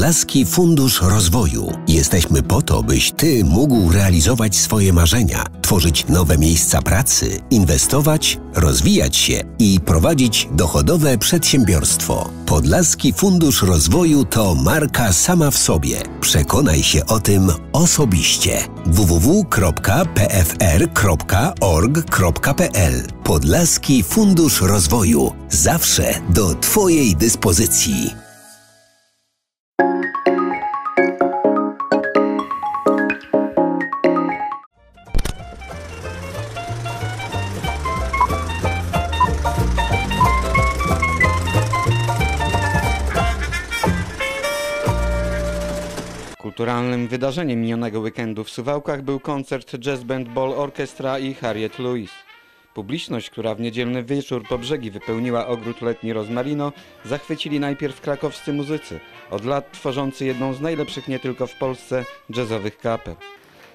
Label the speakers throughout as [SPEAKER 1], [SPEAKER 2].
[SPEAKER 1] Podlaski Fundusz Rozwoju. Jesteśmy po to, byś Ty mógł realizować swoje marzenia, tworzyć nowe miejsca pracy, inwestować, rozwijać się i prowadzić dochodowe przedsiębiorstwo. Podlaski Fundusz Rozwoju to marka sama w sobie. Przekonaj się o tym osobiście. www.pfr.org.pl Podlaski Fundusz Rozwoju. Zawsze do Twojej dyspozycji.
[SPEAKER 2] Wydarzeniem minionego weekendu w Suwałkach był koncert Jazz Band Ball Orchestra i Harriet Lewis. Publiczność, która w niedzielny wieczór po brzegi wypełniła ogród letni Rozmarino, zachwycili najpierw krakowscy muzycy, od lat tworzący jedną z najlepszych nie tylko w Polsce jazzowych kapel.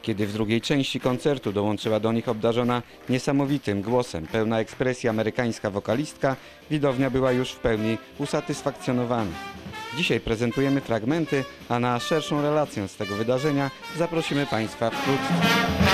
[SPEAKER 2] Kiedy w drugiej części koncertu dołączyła do nich obdarzona niesamowitym głosem pełna ekspresji amerykańska wokalistka, widownia była już w pełni usatysfakcjonowana. Dzisiaj prezentujemy fragmenty, a na szerszą relację z tego wydarzenia zaprosimy Państwa wkrótce.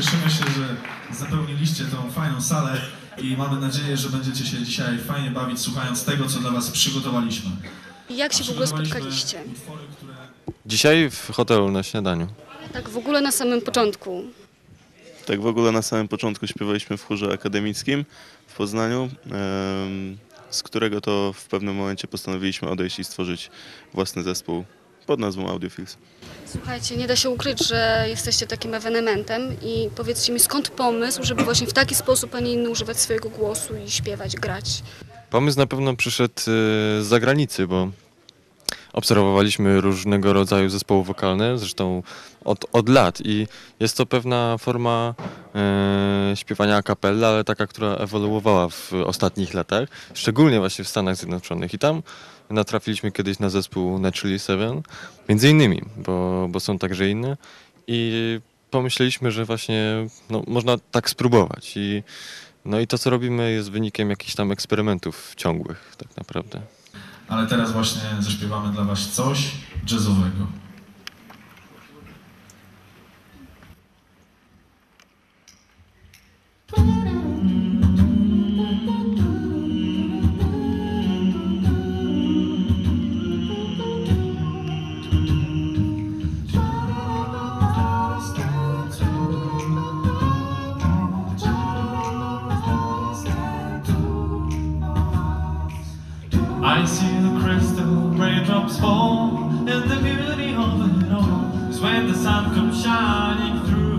[SPEAKER 3] Cieszymy się, że zapełniliście tą fajną salę i mamy nadzieję, że będziecie się dzisiaj fajnie bawić słuchając tego, co dla Was przygotowaliśmy.
[SPEAKER 4] Jak się w ogóle spotkaliście?
[SPEAKER 3] utwory, które
[SPEAKER 5] Dzisiaj w hotelu na śniadaniu.
[SPEAKER 4] Tak w ogóle na samym początku.
[SPEAKER 6] Tak w ogóle na samym początku śpiewaliśmy w chórze akademickim w Poznaniu, z którego to w pewnym momencie postanowiliśmy odejść i stworzyć własny zespół pod nazwą Audiofils.
[SPEAKER 4] Słuchajcie, nie da się ukryć, że jesteście takim ewenementem i powiedzcie mi, skąd pomysł, żeby właśnie w taki sposób, a nie inny używać swojego głosu i śpiewać, grać?
[SPEAKER 5] Pomysł na pewno przyszedł e, z zagranicy, bo obserwowaliśmy różnego rodzaju zespoły wokalne, zresztą od, od lat i jest to pewna forma e, śpiewania a cappella, ale taka, która ewoluowała w ostatnich latach, szczególnie właśnie w Stanach Zjednoczonych i tam natrafiliśmy kiedyś na zespół Naturally Seven, między innymi, bo, bo są także inne i pomyśleliśmy, że właśnie no, można tak spróbować i no i to, co robimy, jest wynikiem jakichś tam eksperymentów ciągłych, tak naprawdę.
[SPEAKER 3] Ale teraz właśnie zaśpiewamy dla Was coś jazzowego.
[SPEAKER 7] I see the crystal raindrops fall, and the beauty of it all is when the sun comes shining through